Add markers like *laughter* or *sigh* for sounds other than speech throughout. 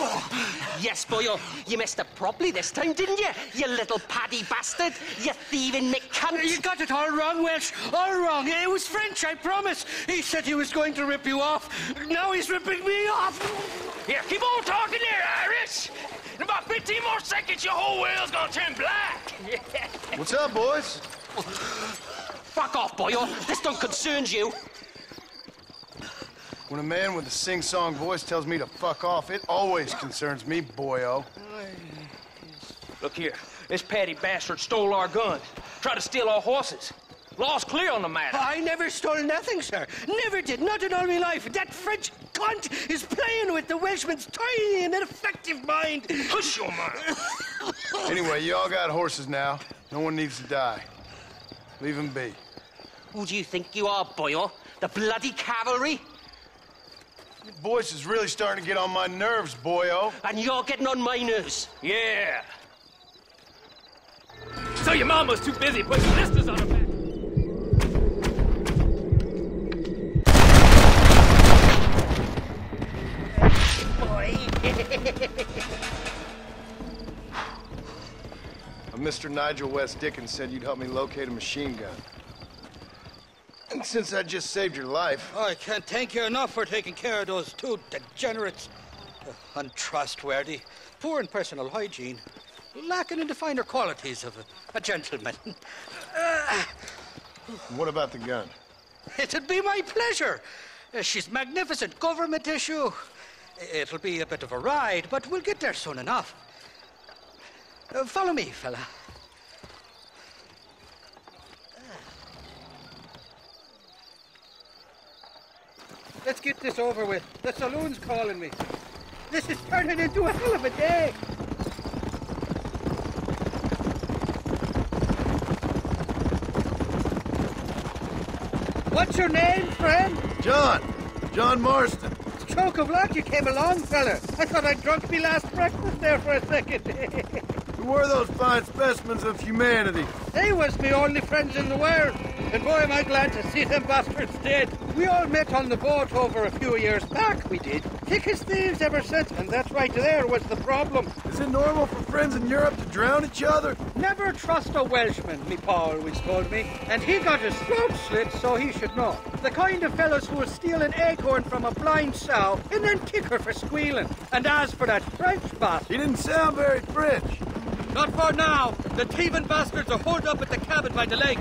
Oh, yes, boyo, you messed up properly this time, didn't you? You little paddy bastard. You thieving McCunt. You got it all wrong, Welsh. All wrong. It was French, I promise. He said he was going to rip you off. Now he's ripping me off. Here, keep on talking there, Irish. In about 15 more seconds, your whole world's gonna turn black. What's up, boys? Fuck off, boyo. This don't concern you. When a man with a sing-song voice tells me to fuck off, it always concerns me, boyo. Look here, this paddy bastard stole our guns, tried to steal our horses. Law's clear on the matter. I never stole nothing, sir. Never did. Not in all my life. That French cunt is playing with the Welshman's tiny and ineffective mind. Hush your mouth. *laughs* Anyway, you all got horses now. No one needs to die. Leave him be. Who do you think you are, boyo? The bloody cavalry? Your voice is really starting to get on my nerves, boyo. And you're getting on my nerves. Yeah. So your mama's too busy putting blisters on her back. Uh, Mr. Nigel West Dickens said you'd help me locate a machine gun. And since I just saved your life, I can't thank you enough for taking care of those two degenerates. Uh, untrustworthy, poor in personal hygiene, lacking in the finer qualities of a, a gentleman. *laughs* Uh, what about the gun? it'd be my pleasure. Uh, she's magnificent, government issue. It'll be a bit of a ride, but we'll get there soon enough. Uh, follow me, fella. Let's get this over with. The saloon's calling me. This is turning into a hell of a day. What's your name, friend? John! John Marston. Stroke of luck you came along, fella. I thought I'd drunk me last breakfast there for a second. Who were those fine specimens of humanity? they was me only friends in the world. And boy, am I glad to see them bastards dead. We all met on the boat over a few years back, we did. Thick as thieves ever since, and that's right there was the problem. Is it normal for friends in Europe to drown each other? Never trust a Welshman, me pa always told me. And he got his throat slit, so he should know. The kind of fellows who will steal an acorn from a blind sow and then kick her for squealing. And as for that French bastard, He didn't sound very French. not for now. The thieving bastards are holed up at the cabin by the lake.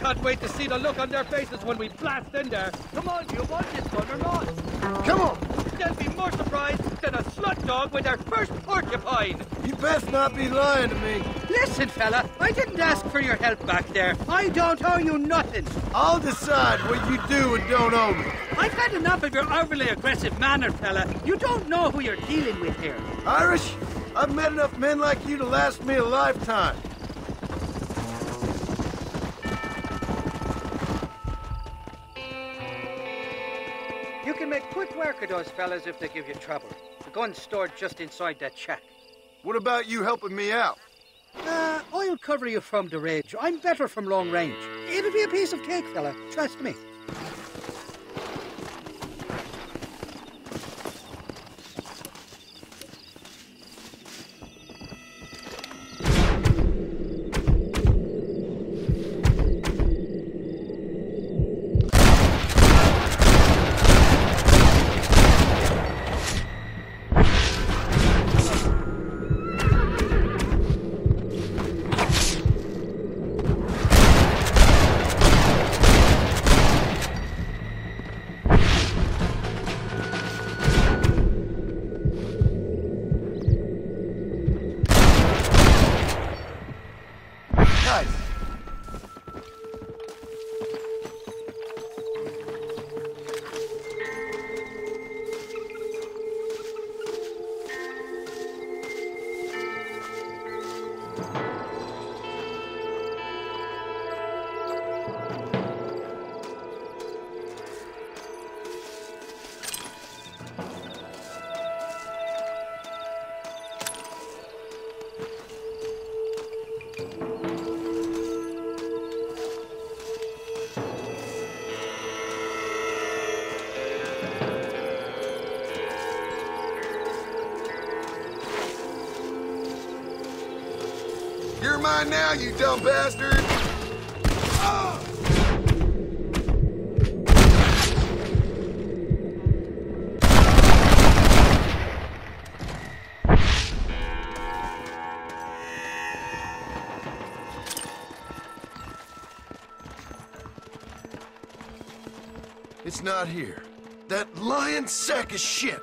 Can't wait to see the look on their faces when we blast in there. Come on, do you want this one or not? Come on! They'll be more surprised than a slut dog with their first porcupine. You best not be lying to me. Listen, fella, I didn't ask for your help back there. I don't owe you nothing. I'll decide what you do and don't owe me. I've had enough of your overly aggressive manner, fella. You don't know who you're dealing with here. Irish, I've met enough men like you to last me a lifetime. You can make quick work of those fellas if they give you trouble. The gun's stored just inside that shack. What about you helping me out? Uh, I'll cover you from the ridge. I'm better from long range. It'll be a piece of cake, fella. Trust me. Right. Mine now, you dumb bastard! It's not here. That lion sack of shit!